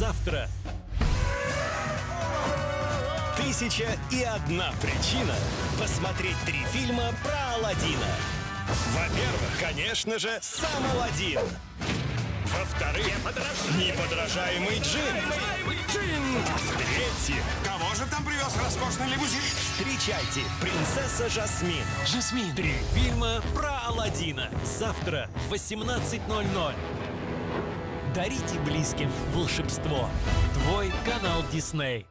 Завтра Тысяча и одна причина посмотреть три фильма про Алладина. Во-первых, конечно же, сам Алладин. Во-вторых, неподражаемый Джин. В-третьих, Кого же там привез роскошный лимузин? встречайте, принцесса Жасмин. Жасмин. Три фильма про Алладина. Завтра в 18.00. Дарите близким волшебство. Твой канал Дисней.